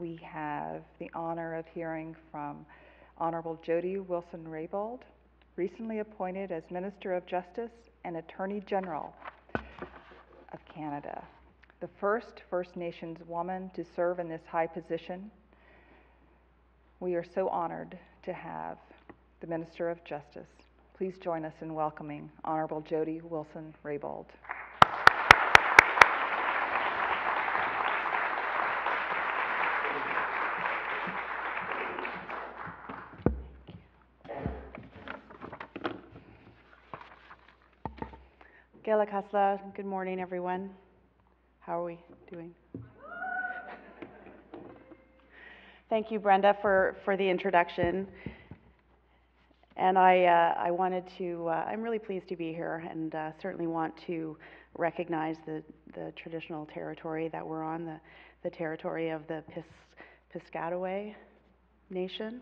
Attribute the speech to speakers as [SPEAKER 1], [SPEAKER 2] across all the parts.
[SPEAKER 1] we have the honor of hearing from Honorable Jody Wilson-Raybould, recently appointed as Minister of Justice and Attorney General of Canada, the first First Nations woman to serve in this high position. We are so honored to have the Minister of Justice. Please join us in welcoming Honorable Jody Wilson-Raybould.
[SPEAKER 2] Gela Kasla, good morning, everyone. How are we doing? Thank you, Brenda, for, for the introduction. And I, uh, I wanted to, uh, I'm really pleased to be here and uh, certainly want to recognize the, the traditional territory that we're on, the, the territory of the Pis, Piscataway Nation.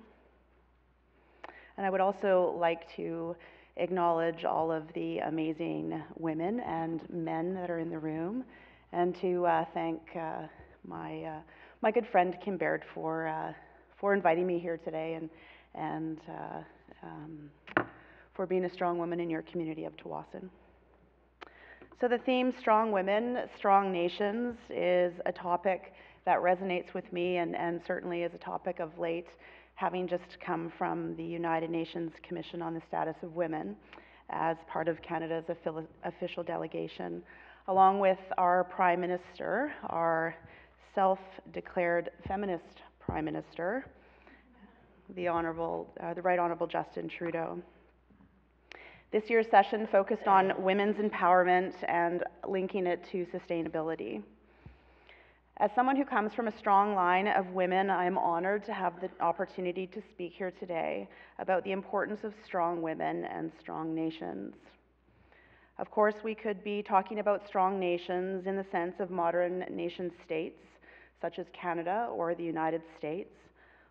[SPEAKER 2] And I would also like to acknowledge all of the amazing women and men that are in the room, and to uh, thank uh, my uh, my good friend Kim Baird for uh, for inviting me here today and and uh, um, for being a strong woman in your community of Tsawwassen. So the theme "Strong Women, Strong Nations" is a topic that resonates with me, and, and certainly is a topic of late having just come from the United Nations Commission on the Status of Women as part of Canada's official delegation, along with our Prime Minister, our self declared feminist Prime Minister, the Honorable, uh, the Right Honorable Justin Trudeau. This year's session focused on women's empowerment and linking it to sustainability. As someone who comes from a strong line of women, I am honored to have the opportunity to speak here today about the importance of strong women and strong nations. Of course, we could be talking about strong nations in the sense of modern nation states, such as Canada or the United States,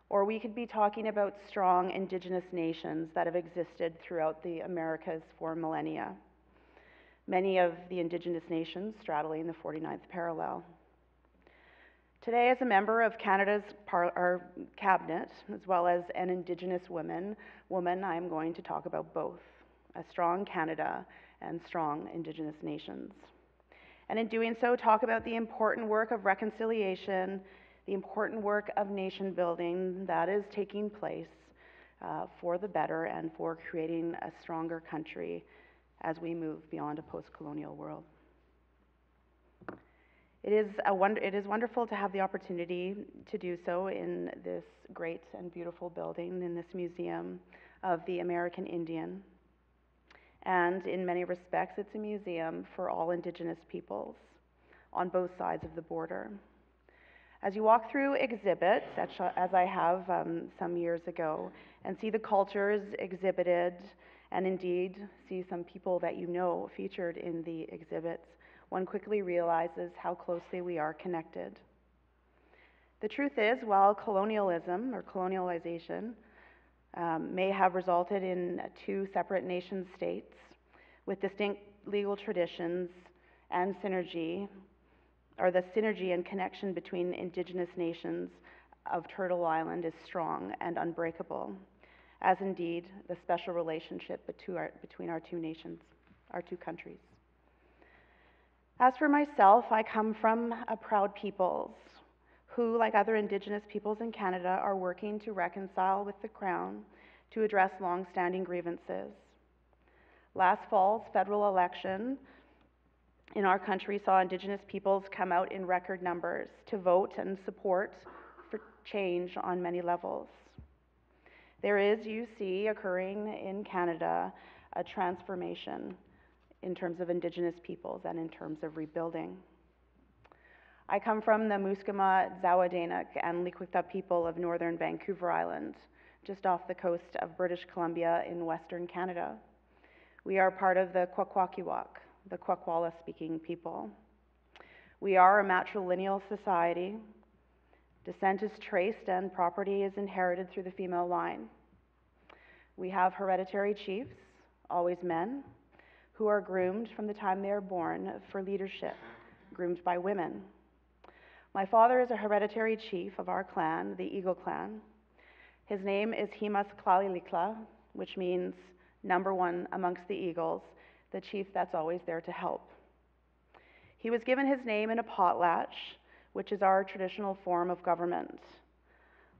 [SPEAKER 2] or we could be talking about strong Indigenous nations that have existed throughout the Americas for millennia. Many of the Indigenous nations straddling the 49th parallel. Today, as a member of Canada's par- cabinet, as well as an Indigenous woman, woman, I am going to talk about both a strong Canada and strong Indigenous nations. And in doing so, talk about the important work of reconciliation, the important work of nation building that is taking place uh, for the better and for creating a stronger country as we move beyond a post colonial world. It is, a wonder, it is wonderful to have the opportunity to do so in this great and beautiful building, in this museum of the American Indian. And in many respects, it's a museum for all Indigenous peoples on both sides of the border. As you walk through exhibits, as I have um, some years ago, and see the cultures exhibited, and indeed see some people that you know featured in the exhibits, one quickly realizes how closely we are connected. The truth is, while colonialism or colonialization um, may have resulted in two separate nation states with distinct legal traditions and synergy, or the synergy and connection between Indigenous nations of Turtle Island is strong and unbreakable, as indeed the special relationship between our two nations, our two countries. As for myself, I come from a proud peoples who, like other Indigenous peoples in Canada, are working to reconcile with the Crown to address long standing grievances. Last fall's federal election in our country saw Indigenous peoples come out in record numbers to vote and support for change on many levels. There is, you see, occurring in Canada a transformation in terms of Indigenous peoples and in terms of rebuilding. I come from the Musgamagw, Tsawataineuk, and Laich-Kwil-Tach people of northern Vancouver Island, just off the coast of British Columbia in western Canada. We are part of the Kwakwaka'wakw, the Kwakwala speaking people. We are a matrilineal society. Descent is traced and property is inherited through the female line. We have hereditary chiefs, always men, who are groomed from the time they are born for leadership, groomed by women. My father is a hereditary chief of our clan, the Eagle Clan. His name is Himas Klalilikla, which means number one amongst the eagles, the chief that's always there to help. He was given his name in a potlatch, which is our traditional form of government,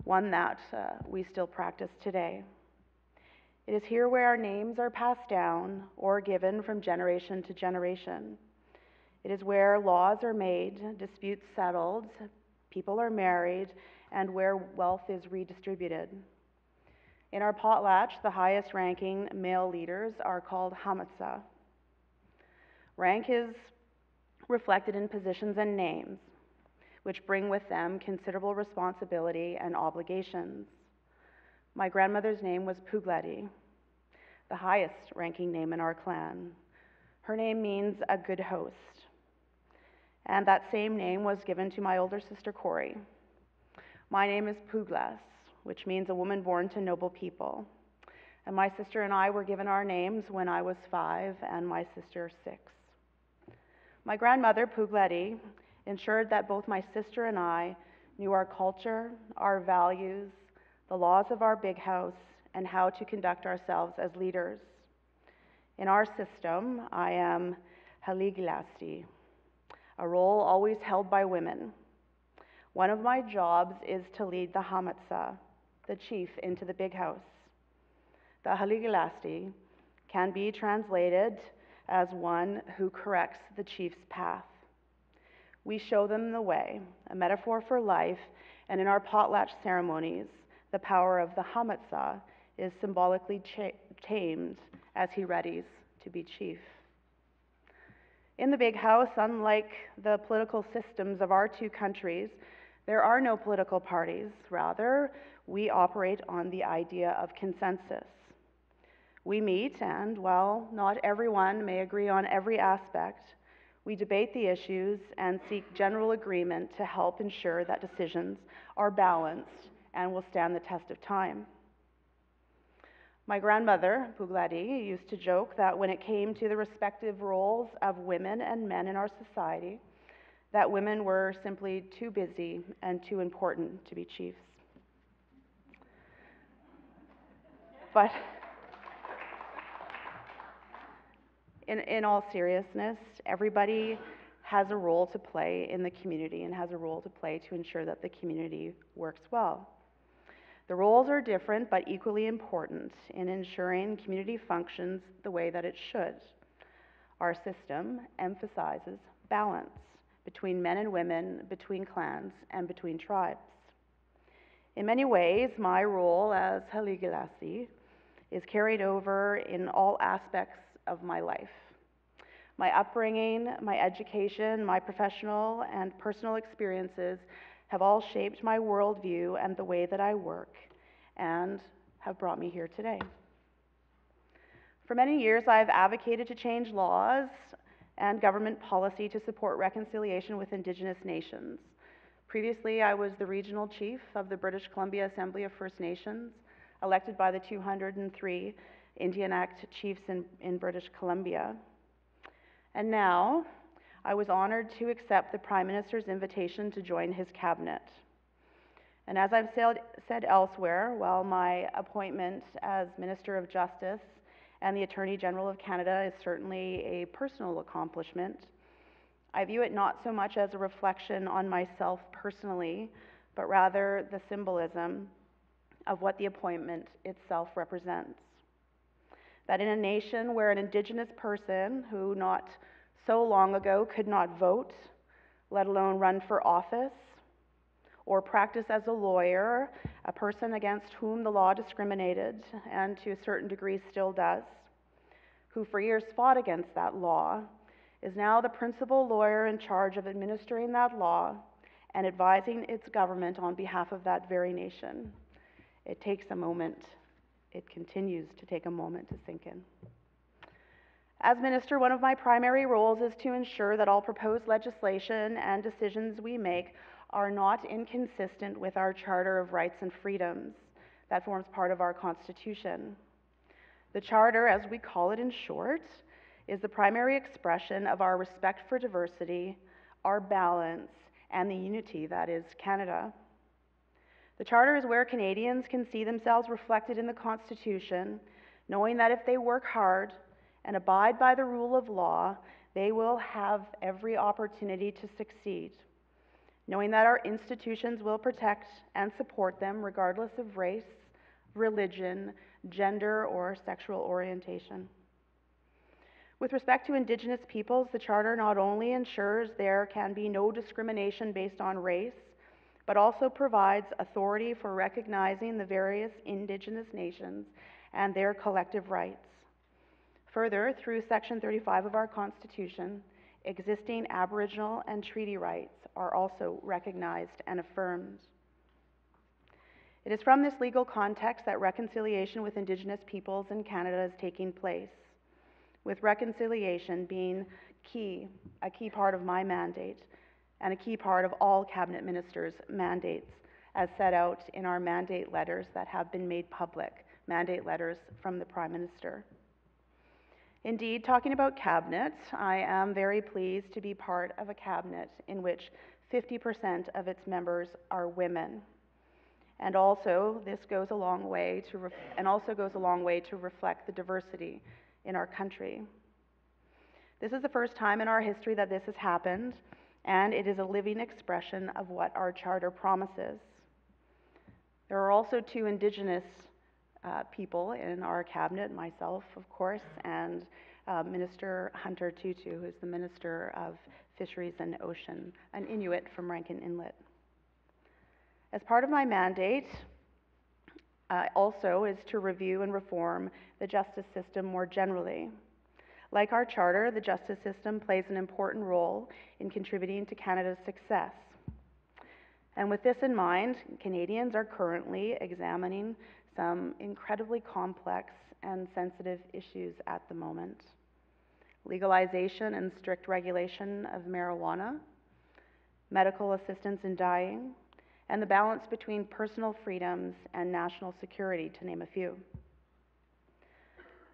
[SPEAKER 2] one that uh, we still practice today. It is here where our names are passed down or given from generation to generation. It is where laws are made, disputes settled, people are married, and where wealth is redistributed. In our potlatch, the highest ranking male leaders are called hamatsa. Rank is reflected in positions and names, which bring with them considerable responsibility and obligations. My grandmother's name was Pugladi, the highest ranking name in our clan. Her name means a good host. And that same name was given to my older sister Corey. My name is Puglaas, which means a woman born to noble people. And my sister and I were given our names when I was five and my sister six. My grandmother, Pugladi, ensured that both my sister and I knew our culture, our values, the laws of our big house, and how to conduct ourselves as leaders. In our system, I am Haligilasti, a role always held by women. One of my jobs is to lead the Hamatsa, the chief, into the big house. The Haligilasti can be translated as one who corrects the chief's path. We show them the way, a metaphor for life, and in our potlatch ceremonies, the power of the Hamatsa is symbolically tamed as he readies to be chief. In the big house, unlike the political systems of our two countries, there are no political parties. Rather, we operate on the idea of consensus. We meet, and while not everyone may agree on every aspect, we debate the issues and seek general agreement to help ensure that decisions are balanced and will stand the test of time. My grandmother, Pugladi, used to joke that when it came to the respective roles of women and men in our society, that women were simply too busy and too important to be chiefs. But in, in all seriousness, everybody has a role to play in the community and has a role to play to ensure that the community works well. The roles are different but equally important in ensuring community functions the way that it should. Our system emphasizes balance between men and women, between clans, and between tribes. In many ways, my role as Haligalasi is carried over in all aspects of my life. My upbringing, my education, my professional and personal experiences have all shaped my worldview and the way that I work, and have brought me here today. For many years, I've advocated to change laws and government policy to support reconciliation with Indigenous nations. Previously, I was the regional chief of the British Columbia Assembly of First Nations, elected by the 203 Indian Act chiefs in, in British Columbia. And now, I was honored to accept the Prime Minister's invitation to join his cabinet. And as I've said elsewhere, while my appointment as Minister of Justice and the Attorney General of Canada is certainly a personal accomplishment, I view it not so much as a reflection on myself personally, but rather the symbolism of what the appointment itself represents. That in a nation where an Indigenous person who not so long ago could not vote, let alone run for office, or practice as a lawyer, a person against whom the law discriminated, and to a certain degree still does, who for years fought against that law, is now the principal lawyer in charge of administering that law and advising its government on behalf of that very nation. It takes a moment, it continues to take a moment to sink in. As minister, one of my primary roles is to ensure that all proposed legislation and decisions we make are not inconsistent with our Charter of Rights and Freedoms that forms part of our Constitution. The Charter, as we call it in short, is the primary expression of our respect for diversity, our balance, and the unity that is Canada. The Charter is where Canadians can see themselves reflected in the Constitution, knowing that if they work hard and abide by the rule of law, they will have every opportunity to succeed. Knowing that our institutions will protect and support them regardless of race, religion, gender, or sexual orientation. With respect to Indigenous peoples, the Charter not only ensures there can be no discrimination based on race, but also provides authority for recognizing the various Indigenous nations and their collective rights. Further, through Section 35 of our Constitution, existing Aboriginal and treaty rights are also recognized and affirmed. It is from this legal context that reconciliation with Indigenous peoples in Canada is taking place, with reconciliation being key, a key part of my mandate, and a key part of all Cabinet Ministers' mandates, as set out in our mandate letters that have been made public, mandate letters from the Prime Minister. Indeed, talking about cabinets, I am very pleased to be part of a cabinet in which 50% of its members are women. And also, this goes a long way to ref- and also goes a long way to reflect the diversity in our country. This is the first time in our history that this has happened, and it is a living expression of what our charter promises. There are also two Indigenous uh, people in our cabinet, myself, of course, and uh, Minister Hunter Tootoo, who's the Minister of Fisheries and Ocean, an Inuit from Rankin Inlet. As part of my mandate, uh, also is to review and reform the justice system more generally. Like our charter, the justice system plays an important role in contributing to Canada's success. And with this in mind, Canadians are currently examining some incredibly complex and sensitive issues at the moment legalization and strict regulation of marijuana, medical assistance in dying, and the balance between personal freedoms and national security, to name a few.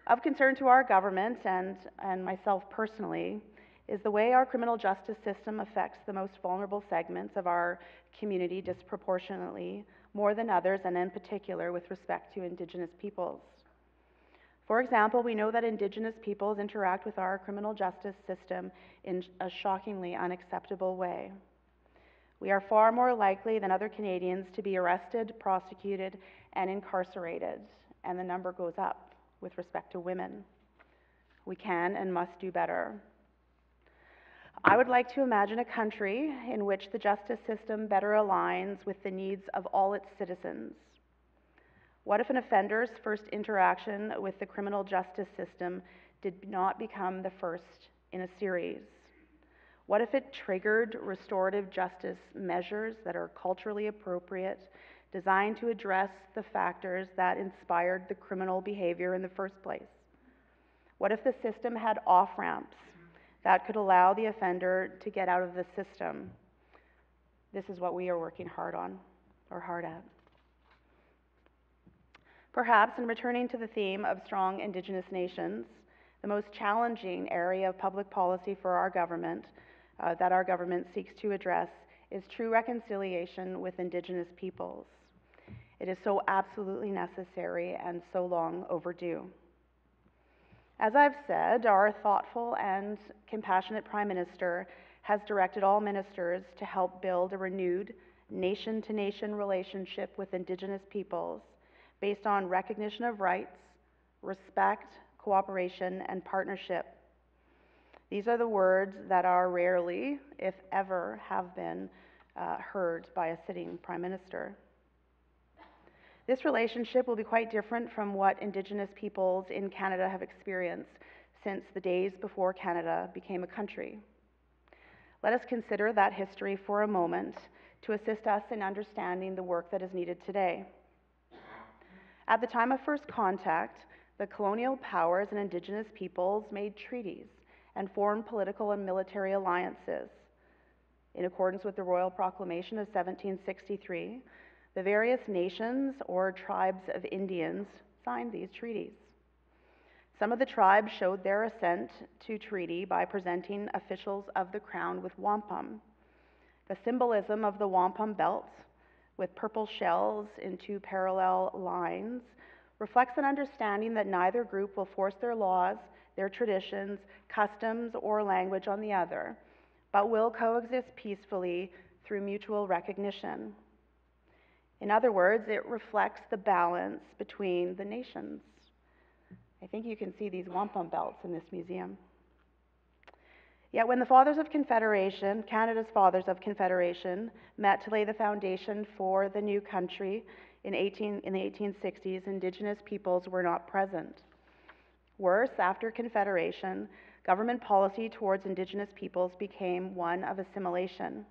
[SPEAKER 2] Of concern to our government and, and myself personally is the way our criminal justice system affects the most vulnerable segments of our community disproportionately more than others, and in particular with respect to Indigenous peoples. For example, we know that Indigenous peoples interact with our criminal justice system in a shockingly unacceptable way. We are far more likely than other Canadians to be arrested, prosecuted, and incarcerated, and the number goes up with respect to women. We can and must do better. I would like to imagine a country in which the justice system better aligns with the needs of all its citizens. What if an offender's first interaction with the criminal justice system did not become the first in a series? What if it triggered restorative justice measures that are culturally appropriate, designed to address the factors that inspired the criminal behavior in the first place? What if the system had off ramps that could allow the offender to get out of the system. This is what we are working hard on, or hard at. Perhaps in returning to the theme of strong Indigenous nations, the most challenging area of public policy for our government, uh, that our government seeks to address, is true reconciliation with Indigenous peoples. It is so absolutely necessary and so long overdue. As I've said, our thoughtful and compassionate Prime Minister has directed all ministers to help build a renewed nation to nation relationship with Indigenous peoples based on recognition of rights, respect, cooperation, and partnership. These are the words that are rarely, if ever, have been uh, heard by a sitting Prime Minister. This relationship will be quite different from what Indigenous peoples in Canada have experienced since the days before Canada became a country. Let us consider that history for a moment to assist us in understanding the work that is needed today. At the time of first contact, the colonial powers and Indigenous peoples made treaties and formed political and military alliances. In accordance with the Royal Proclamation of 1763, the various nations or tribes of Indians signed these treaties. Some of the tribes showed their assent to treaty by presenting officials of the crown with wampum. The symbolism of the wampum belt, with purple shells in two parallel lines, reflects an understanding that neither group will force their laws, their traditions, customs, or language on the other, but will coexist peacefully through mutual recognition. In other words, it reflects the balance between the nations. I think you can see these wampum belts in this museum. Yet when the Fathers of Confederation, Canada's Fathers of Confederation, met to lay the foundation for the new country in, 18, in the 1860s, Indigenous peoples were not present. Worse, after Confederation, government policy towards Indigenous peoples became one of assimilation.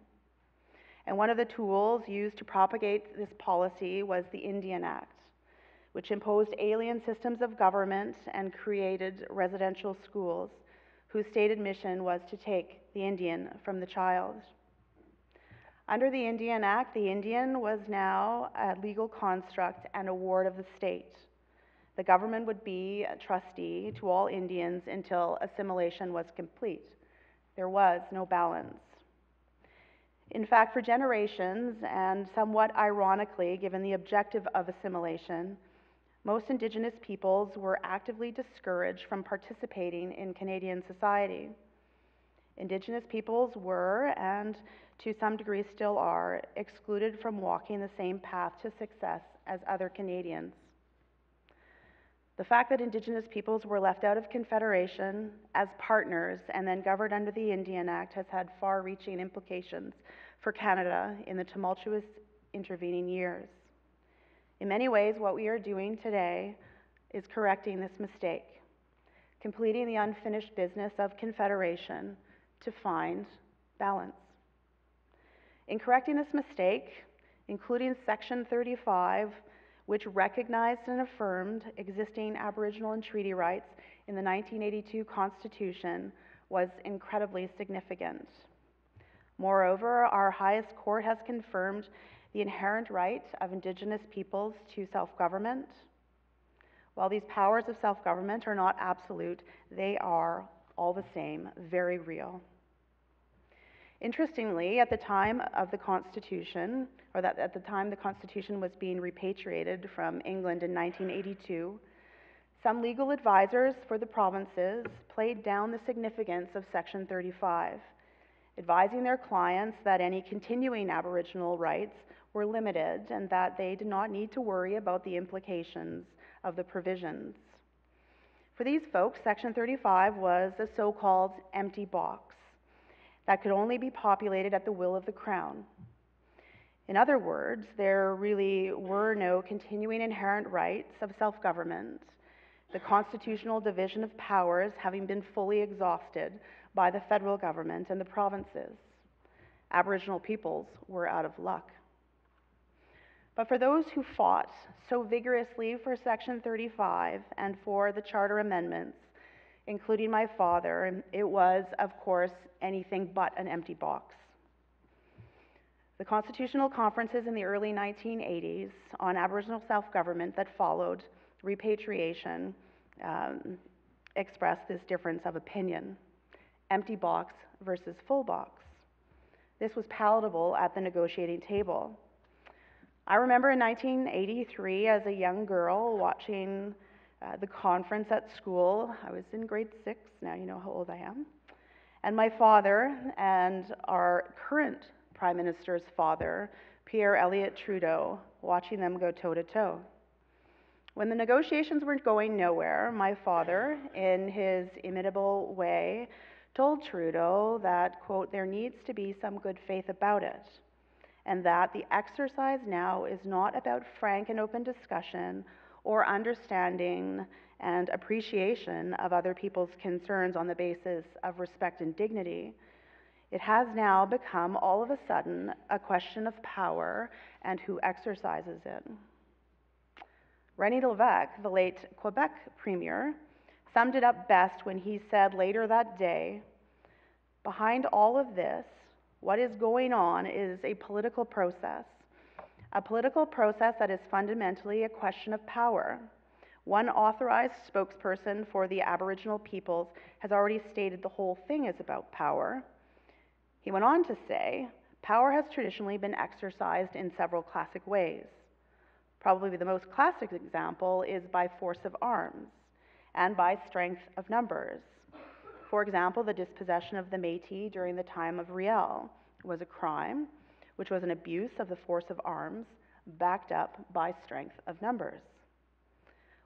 [SPEAKER 2] And one of the tools used to propagate this policy was the Indian Act, which imposed alien systems of government and created residential schools, whose stated mission was to take the Indian from the child. Under the Indian Act, the Indian was now a legal construct and a ward of the state. The government would be a trustee to all Indians until assimilation was complete. There was no balance. In fact, for generations, and somewhat ironically, given the objective of assimilation, most Indigenous peoples were actively discouraged from participating in Canadian society. Indigenous peoples were, and to some degree still are, excluded from walking the same path to success as other Canadians. The fact that Indigenous peoples were left out of Confederation as partners and then governed under the Indian Act has had far reaching implications for Canada in the tumultuous intervening years. In many ways, what we are doing today is correcting this mistake, completing the unfinished business of Confederation to find balance. In correcting this mistake, including Section 35, which recognized and affirmed existing Aboriginal and treaty rights in the 1982 Constitution, was incredibly significant. Moreover, our highest court has confirmed the inherent right of Indigenous peoples to self government. While these powers of self government are not absolute, they are all the same very real. Interestingly, at the time of the Constitution, or that at the time the Constitution was being repatriated from England in 1982, some legal advisors for the provinces played down the significance of Section 35, advising their clients that any continuing Aboriginal rights were limited and that they did not need to worry about the implications of the provisions. For these folks, Section 35 was a so called empty box that could only be populated at the will of the Crown. In other words, there really were no continuing inherent rights of self government, the constitutional division of powers having been fully exhausted by the federal government and the provinces. Aboriginal peoples were out of luck. But for those who fought so vigorously for Section 35 and for the Charter Amendments, including my father, it was, of course, anything but an empty box. The constitutional conferences in the early 1980s on Aboriginal self government that followed repatriation um, expressed this difference of opinion empty box versus full box. This was palatable at the negotiating table. I remember in 1983, as a young girl, watching uh, the conference at school. I was in grade six, now you know how old I am. And my father and our current Prime Minister's father, Pierre Elliott Trudeau, watching them go toe to toe. When the negotiations were going nowhere, my father, in his imitable way, told Trudeau that, quote, there needs to be some good faith about it, and that the exercise now is not about frank and open discussion or understanding and appreciation of other people's concerns on the basis of respect and dignity, it has now become all of a sudden a question of power and who exercises it. René Lévesque, the late Quebec Premier, summed it up best when he said later that day Behind all of this, what is going on is a political process a political process that is fundamentally a question of power. One authorized spokesperson for the Aboriginal peoples has already stated the whole thing is about power. He went on to say, Power has traditionally been exercised in several classic ways. Probably the most classic example is by force of arms and by strength of numbers. For example, the dispossession of the Métis during the time of Riel was a crime, which was an abuse of the force of arms backed up by strength of numbers.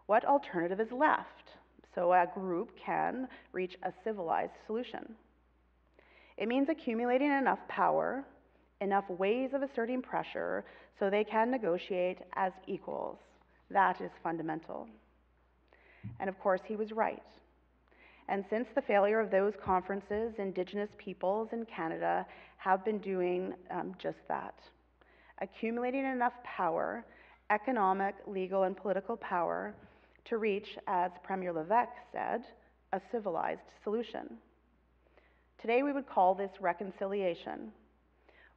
[SPEAKER 2] What alternative is left so a group can reach a civilized solution? It means accumulating enough power, enough ways of asserting pressure so they can negotiate as equals. That is fundamental. And of course, he was right. And since the failure of those conferences, Indigenous peoples in Canada have been doing um, just that accumulating enough power, economic, legal, and political power, to reach, as Premier Levesque said, a civilized solution. Today we would call this reconciliation,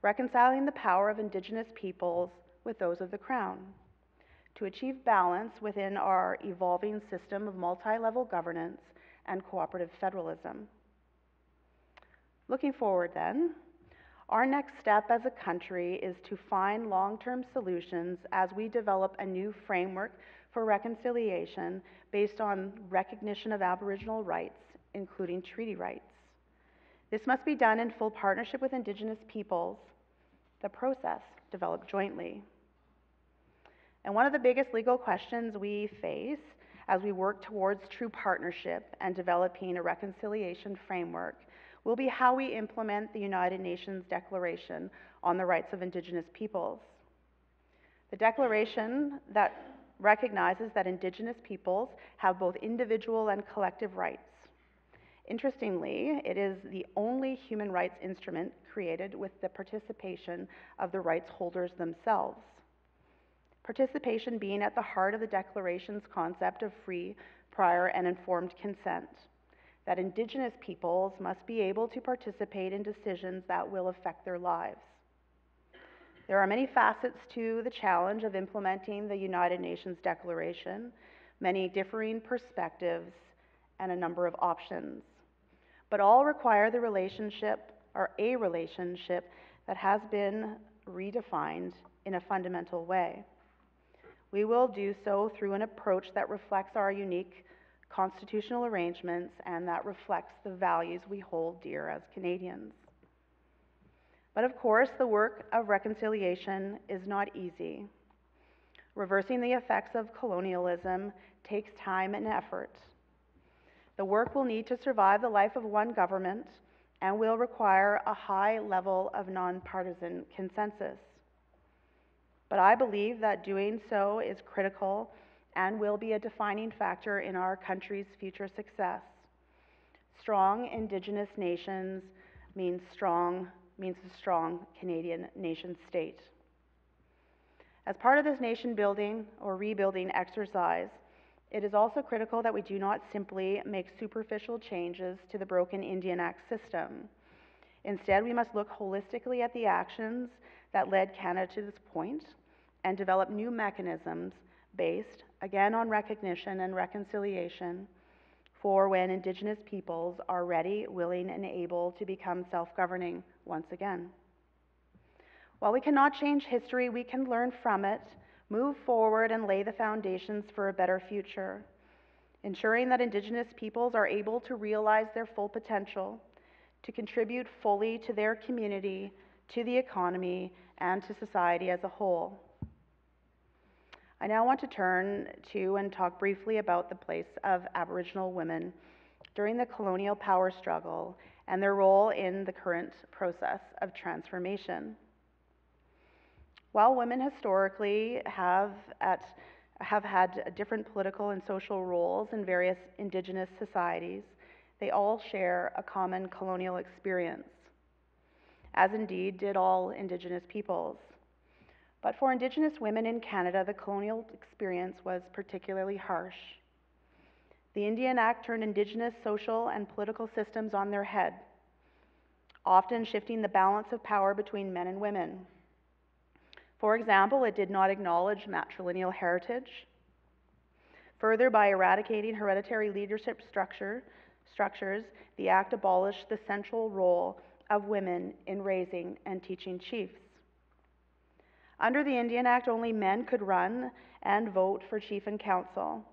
[SPEAKER 2] reconciling the power of Indigenous peoples with those of the Crown to achieve balance within our evolving system of multi level governance and cooperative federalism. Looking forward, then, our next step as a country is to find long term solutions as we develop a new framework for reconciliation based on recognition of Aboriginal rights, including treaty rights. This must be done in full partnership with Indigenous peoples, the process developed jointly. And one of the biggest legal questions we face as we work towards true partnership and developing a reconciliation framework will be how we implement the United Nations Declaration on the Rights of Indigenous Peoples. The declaration that recognizes that Indigenous peoples have both individual and collective rights. Interestingly, it is the only human rights instrument created with the participation of the rights holders themselves. Participation being at the heart of the Declaration's concept of free, prior, and informed consent. That Indigenous peoples must be able to participate in decisions that will affect their lives. There are many facets to the challenge of implementing the United Nations Declaration, many differing perspectives, and a number of options. But all require the relationship or a relationship that has been redefined in a fundamental way. We will do so through an approach that reflects our unique constitutional arrangements and that reflects the values we hold dear as Canadians. But of course, the work of reconciliation is not easy. Reversing the effects of colonialism takes time and effort. The work will need to survive the life of one government and will require a high level of nonpartisan consensus. But I believe that doing so is critical and will be a defining factor in our country's future success. Strong Indigenous nations means strong means a strong Canadian nation state. As part of this nation building or rebuilding exercise, it is also critical that we do not simply make superficial changes to the broken Indian Act system. Instead, we must look holistically at the actions that led Canada to this point and develop new mechanisms based, again, on recognition and reconciliation for when Indigenous peoples are ready, willing, and able to become self governing once again. While we cannot change history, we can learn from it, move forward, and lay the foundations for a better future, ensuring that Indigenous peoples are able to realize their full potential, to contribute fully to their community, to the economy, and to society as a whole. I now want to turn to and talk briefly about the place of Aboriginal women during the colonial power struggle and their role in the current process of transformation. While women historically have, at, have had different political and social roles in various Indigenous societies, they all share a common colonial experience, as indeed did all Indigenous peoples. But for Indigenous women in Canada, the colonial experience was particularly harsh. The Indian Act turned Indigenous social and political systems on their head, often shifting the balance of power between men and women. For example, it did not acknowledge matrilineal heritage. Further, by eradicating hereditary leadership structure, structures, the Act abolished the central role of women in raising and teaching chiefs. Under the Indian Act, only men could run and vote for chief and council.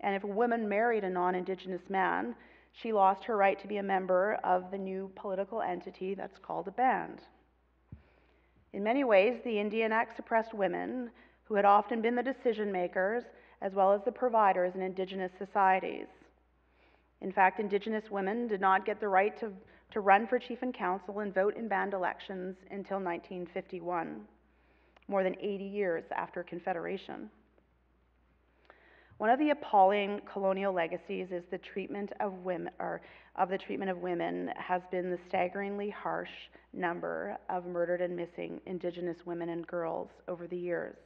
[SPEAKER 2] And if a woman married a non Indigenous man, she lost her right to be a member of the new political entity that's called a band. In many ways, the Indian Act suppressed women, who had often been the decision makers as well as the providers in Indigenous societies. In fact, Indigenous women did not get the right to, to run for chief and council and vote in band elections until 1951, more than 80 years after Confederation. One of the appalling colonial legacies is the treatment of women, or of the treatment of women, has been the staggeringly harsh number of murdered and missing Indigenous women and girls over the years.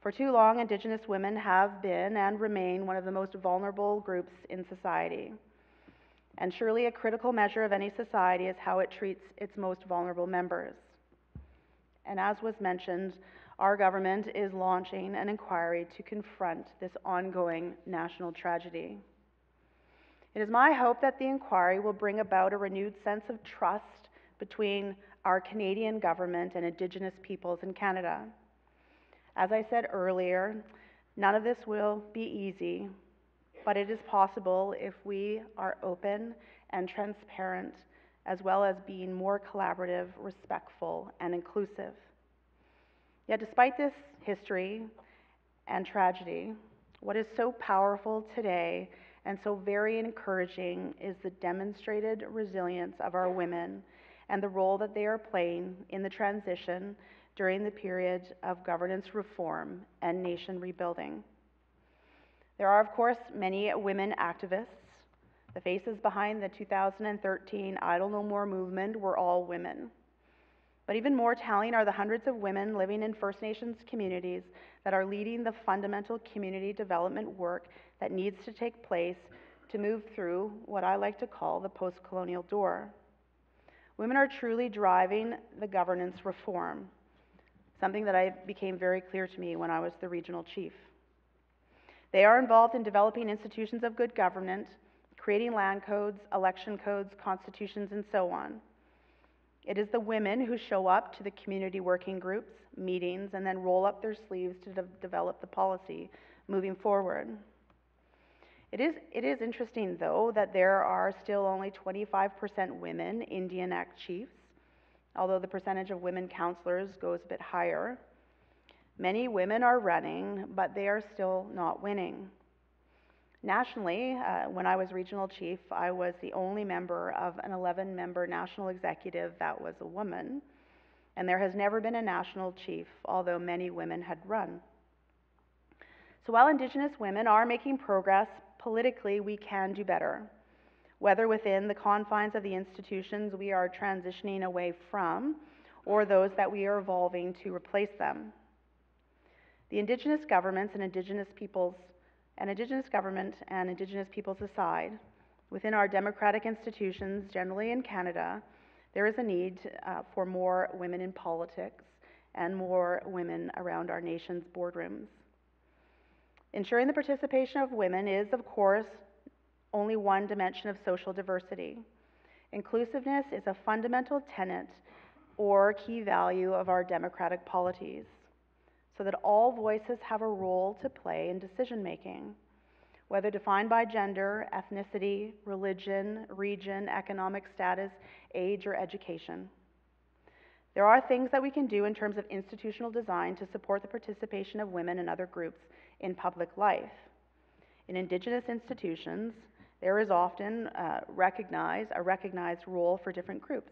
[SPEAKER 2] For too long, Indigenous women have been and remain one of the most vulnerable groups in society. And surely a critical measure of any society is how it treats its most vulnerable members. And as was mentioned, our government is launching an inquiry to confront this ongoing national tragedy. It is my hope that the inquiry will bring about a renewed sense of trust between our Canadian government and Indigenous peoples in Canada. As I said earlier, none of this will be easy, but it is possible if we are open and transparent, as well as being more collaborative, respectful, and inclusive. Yet, despite this history and tragedy, what is so powerful today and so very encouraging is the demonstrated resilience of our women and the role that they are playing in the transition during the period of governance reform and nation rebuilding. There are, of course, many women activists. The faces behind the 2013 Idle No More movement were all women. But even more telling are the hundreds of women living in First Nations communities that are leading the fundamental community development work that needs to take place to move through what I like to call the post colonial door. Women are truly driving the governance reform, something that I became very clear to me when I was the regional chief. They are involved in developing institutions of good governance, creating land codes, election codes, constitutions, and so on. It is the women who show up to the community working groups, meetings, and then roll up their sleeves to de- develop the policy moving forward. It is, it is interesting, though, that there are still only 25% women Indian Act chiefs, although the percentage of women councillors goes a bit higher. Many women are running, but they are still not winning. Nationally, uh, when I was regional chief, I was the only member of an 11 member national executive that was a woman. And there has never been a national chief, although many women had run. So while Indigenous women are making progress, politically we can do better. Whether within the confines of the institutions we are transitioning away from, or those that we are evolving to replace them. The Indigenous governments and Indigenous peoples and Indigenous government and Indigenous peoples aside, within our democratic institutions, generally in Canada, there is a need uh, for more women in politics and more women around our nation's boardrooms. Ensuring the participation of women is, of course, only one dimension of social diversity. Inclusiveness is a fundamental tenet or key value of our democratic polities so that all voices have a role to play in decision making, whether defined by gender, ethnicity, religion, region, economic status, age, or education. There are things that we can do in terms of institutional design to support the participation of women and other groups in public life. In Indigenous institutions, there is often uh, recognized, a recognized role for different groups,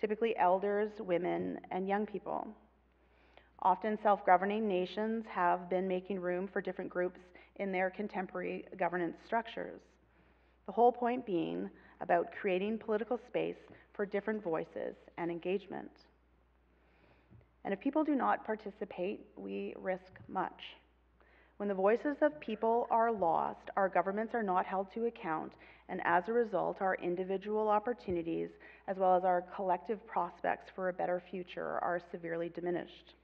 [SPEAKER 2] typically elders, women, and young people. Often self governing nations have been making room for different groups in their contemporary governance structures. The whole point being about creating political space for different voices and engagement. And if people do not participate, we risk much. When the voices of people are lost, our governments are not held to account, and as a result, our individual opportunities, as well as our collective prospects for a better future, are severely diminished.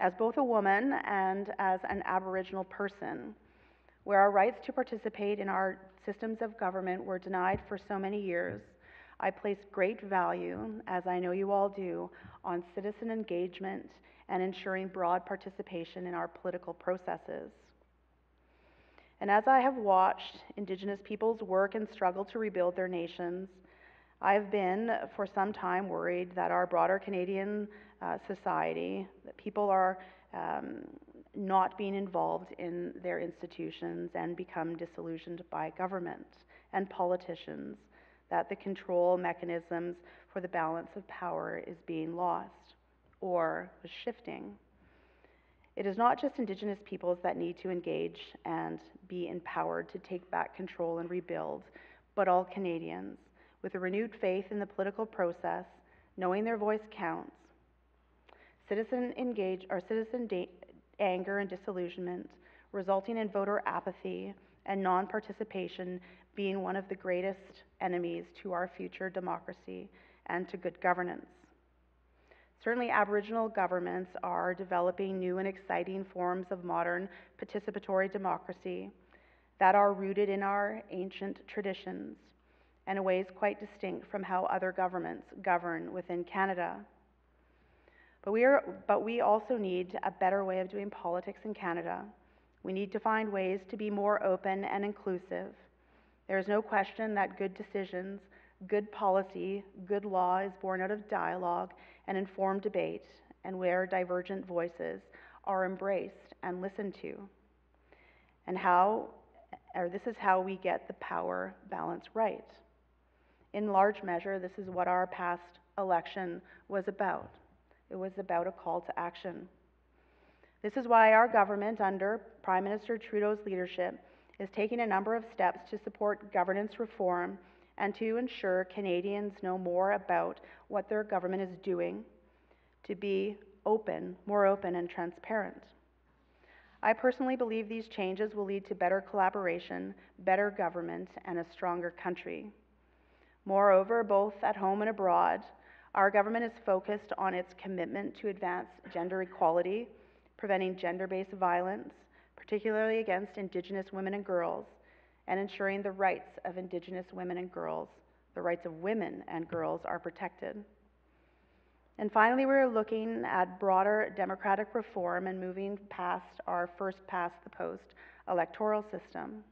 [SPEAKER 2] As both a woman and as an Aboriginal person, where our rights to participate in our systems of government were denied for so many years, I place great value, as I know you all do, on citizen engagement and ensuring broad participation in our political processes. And as I have watched Indigenous peoples work and struggle to rebuild their nations, I've been for some time worried that our broader Canadian uh, society, that people are um, not being involved in their institutions and become disillusioned by government and politicians, that the control mechanisms for the balance of power is being lost or is shifting. It is not just Indigenous peoples that need to engage and be empowered to take back control and rebuild, but all Canadians, with a renewed faith in the political process, knowing their voice counts. Citizen engage or citizen da- anger and disillusionment, resulting in voter apathy and non-participation being one of the greatest enemies to our future democracy and to good governance. Certainly, Aboriginal governments are developing new and exciting forms of modern participatory democracy that are rooted in our ancient traditions and in ways quite distinct from how other governments govern within Canada. But we, are, but we also need a better way of doing politics in Canada. We need to find ways to be more open and inclusive. There is no question that good decisions, good policy, good law is born out of dialogue and informed debate, and where divergent voices are embraced and listened to. And how, or this is how we get the power balance right. In large measure, this is what our past election was about. It was about a call to action. This is why our government, under Prime Minister Trudeau's leadership, is taking a number of steps to support governance reform and to ensure Canadians know more about what their government is doing to be open, more open and transparent. I personally believe these changes will lead to better collaboration, better government, and a stronger country. Moreover, both at home and abroad, our government is focused on its commitment to advance gender equality, preventing gender based violence, particularly against Indigenous women and girls, and ensuring the rights of Indigenous women and girls, the rights of women and girls, are protected. And finally, we're looking at broader democratic reform and moving past our first past the post electoral system.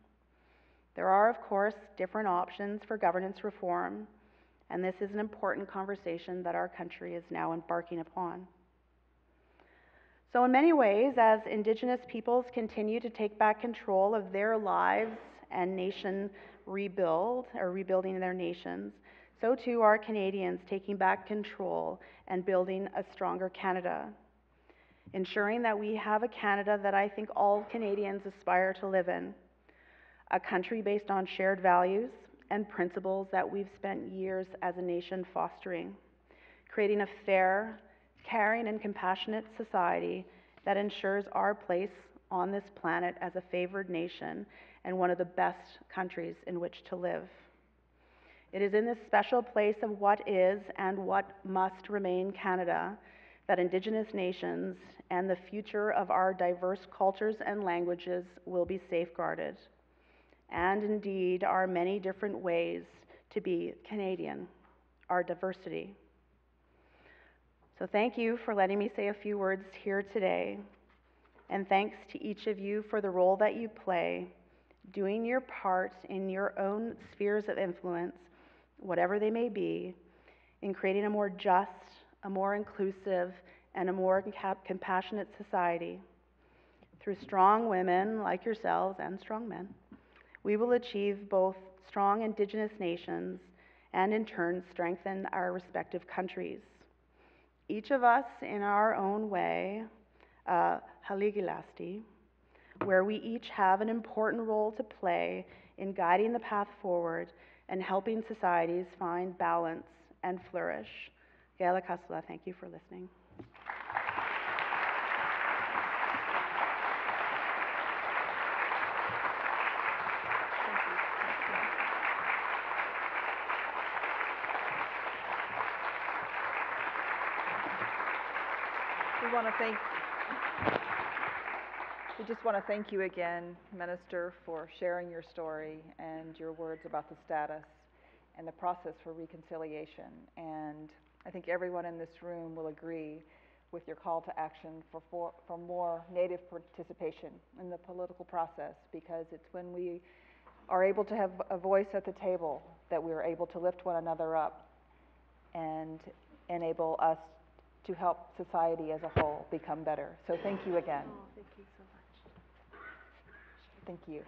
[SPEAKER 2] There are, of course, different options for governance reform, and this is an important conversation that our country is now embarking upon. So, in many ways, as Indigenous peoples continue to take back control of their lives and nation rebuild, or rebuilding their nations, so too are Canadians taking back control and building a stronger Canada. Ensuring that we have a Canada that I think all Canadians aspire to live in. A country based on shared values and principles that we've spent years as a nation fostering. Creating a fair, caring, and compassionate society that ensures our place on this planet as a favored nation and one of the best countries in which to live. It is in this special place of what is and what must remain Canada that Indigenous nations and the future of our diverse cultures and languages will be safeguarded. And indeed, our many different ways to be Canadian, our diversity. So, thank you for letting me say a few words here today. And thanks to each of you for the role that you play, doing your part in your own spheres of influence, whatever they may be, in creating a more just, a more inclusive, and a more compassionate society. Through strong women like yourselves and strong men, we will achieve both strong Indigenous nations and, in turn, strengthen our respective countries each of us in our own way, uh, Haligilasti, where we each have an important role to play in guiding the path forward and helping societies find balance and flourish. Gaila Kasula, thank you for listening.
[SPEAKER 1] We want to thank, we just want to thank you again, Minister, for sharing your story and your words about the status and the process for reconciliation. And I think everyone in this room will agree with your call to action for, for, for more Native participation in the political process, because it's when we are able to have a voice at the table that we are able to lift one another up and enable us to help society as a whole become better. So thank you again.
[SPEAKER 2] Oh, thank you so.
[SPEAKER 1] Thank you.